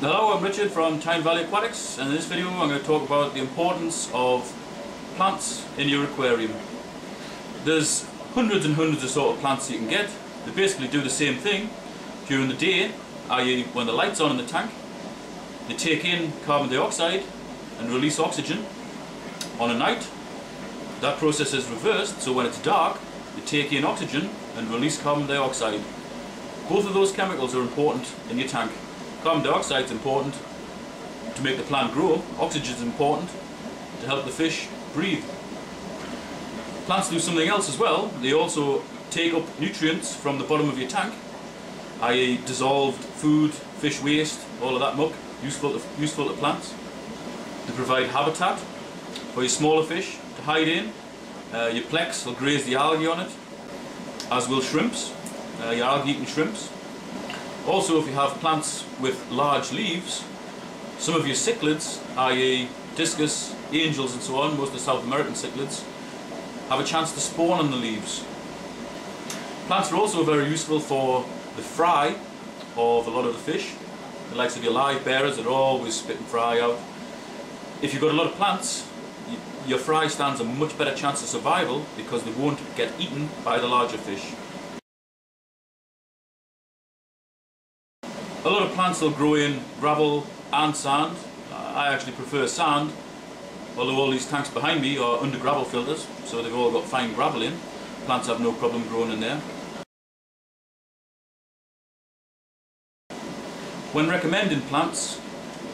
Hello, I'm Richard from Tyne Valley Aquatics and in this video I'm going to talk about the importance of plants in your aquarium. There's hundreds and hundreds of sort of plants you can get. They basically do the same thing during the day, i.e. when the light's on in the tank. They take in carbon dioxide and release oxygen on a night. That process is reversed, so when it's dark, they take in oxygen and release carbon dioxide. Both of those chemicals are important in your tank. Carbon dioxide is important to make the plant grow. Oxygen is important to help the fish breathe. Plants do something else as well. They also take up nutrients from the bottom of your tank, i.e. dissolved food, fish waste, all of that muck, useful to, useful to plants. They provide habitat for your smaller fish to hide in. Uh, your plecs will graze the algae on it, as will shrimps, uh, your algae-eating shrimps. Also, if you have plants with large leaves, some of your cichlids, i.e. discus, angels and so on, most of the South American cichlids, have a chance to spawn on the leaves. Plants are also very useful for the fry of a lot of the fish. The likes of your live bearers are always spitting fry out. If you've got a lot of plants, your fry stands a much better chance of survival because they won't get eaten by the larger fish. A lot of plants will grow in gravel and sand. I actually prefer sand, although all these tanks behind me are under gravel filters, so they've all got fine gravel in. Plants have no problem growing in there. When recommending plants,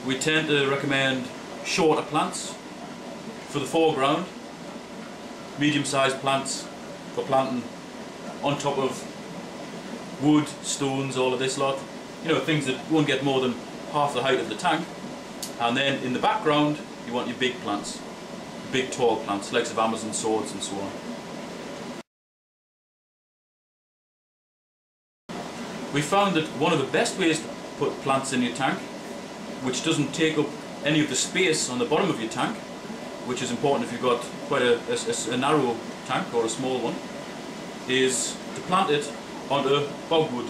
we tend to recommend shorter plants for the foreground, medium-sized plants for planting on top of wood, stones, all of this lot. You know, things that won't get more than half the height of the tank. And then in the background, you want your big plants, big tall plants, legs of Amazon swords and so on. We found that one of the best ways to put plants in your tank, which doesn't take up any of the space on the bottom of your tank, which is important if you've got quite a, a, a narrow tank or a small one, is to plant it onto bogwood.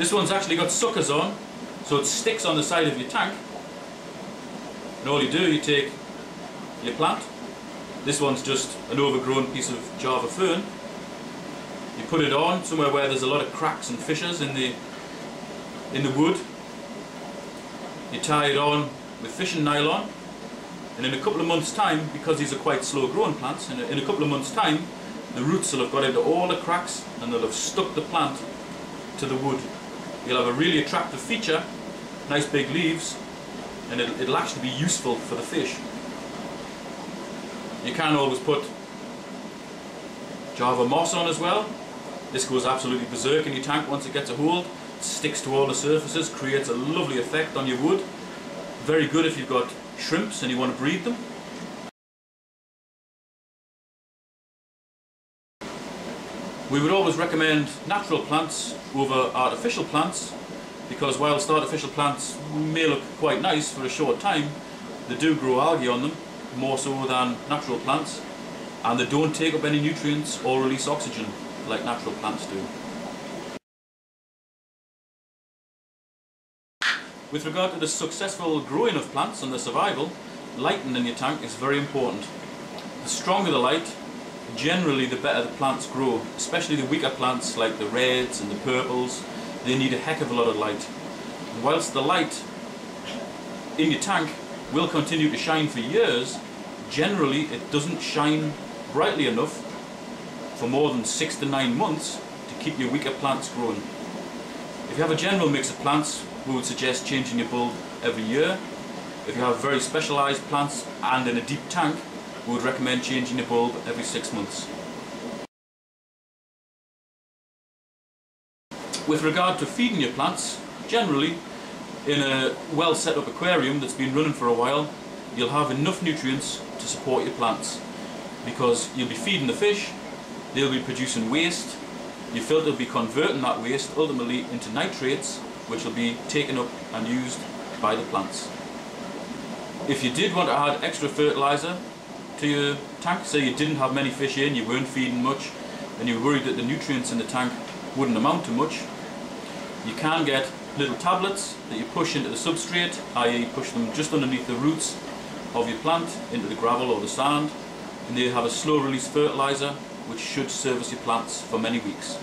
This one's actually got suckers on, so it sticks on the side of your tank. And all you do, you take your plant. This one's just an overgrown piece of Java fern. You put it on somewhere where there's a lot of cracks and fissures in the in the wood. You tie it on with fishing nylon and in a couple of months time, because these are quite slow growing plants, in a, in a couple of months time the roots will have got into all the cracks and they'll have stuck the plant to the wood. You'll have a really attractive feature, nice big leaves, and it'll, it'll actually be useful for the fish. You can always put Java moss on as well. This goes absolutely berserk in your tank once it gets a hold. Sticks to all the surfaces, creates a lovely effect on your wood. Very good if you've got shrimps and you want to breed them. We would always recommend natural plants over artificial plants because whilst artificial plants may look quite nice for a short time, they do grow algae on them more so than natural plants and they don't take up any nutrients or release oxygen like natural plants do. With regard to the successful growing of plants and their survival, lighting in your tank is very important. The stronger the light, generally the better the plants grow, especially the weaker plants like the reds and the purples, they need a heck of a lot of light. And whilst the light in your tank will continue to shine for years, generally it doesn't shine brightly enough for more than six to nine months to keep your weaker plants growing. If you have a general mix of plants, we would suggest changing your bulb every year. If you have very specialised plants and in a deep tank, we would recommend changing the bulb every six months. With regard to feeding your plants, generally in a well set up aquarium that's been running for a while, you'll have enough nutrients to support your plants because you'll be feeding the fish, they'll be producing waste, your filter will be converting that waste ultimately into nitrates which will be taken up and used by the plants. If you did want to add extra fertilizer to your tank, say you didn't have many fish in, you weren't feeding much, and you were worried that the nutrients in the tank wouldn't amount to much, you can get little tablets that you push into the substrate, i.e. push them just underneath the roots of your plant into the gravel or the sand and they have a slow release fertilizer which should service your plants for many weeks.